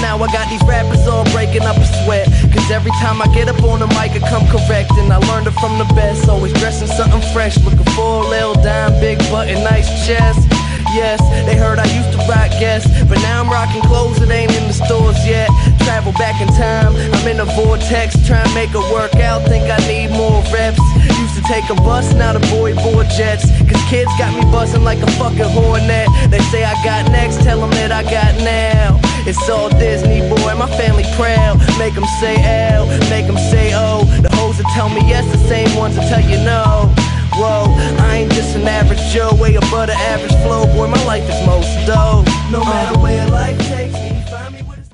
Now I got these rappers all breaking up a sweat. Cause every time I get up on the mic, I come correct. Something fresh. Looking a little dime, big button, nice chest. Yes, they heard I used to rock guess, but now I'm rocking clothes that ain't in the stores yet. Travel back in time, I'm in a vortex, trying to make it work out. Think I need more reps. Used to take a bus, now the boy board jets. Cause kids got me buzzing like a fucking hornet. They say I got next, tell them that I got now. It's all Disney, boy, my family proud. Make them say L, make them say O. The hoes that tell me yes, the same ones that tell you no. I ain't just an average Joe, way above the average flow. Boy, my life is most dope. No matter where life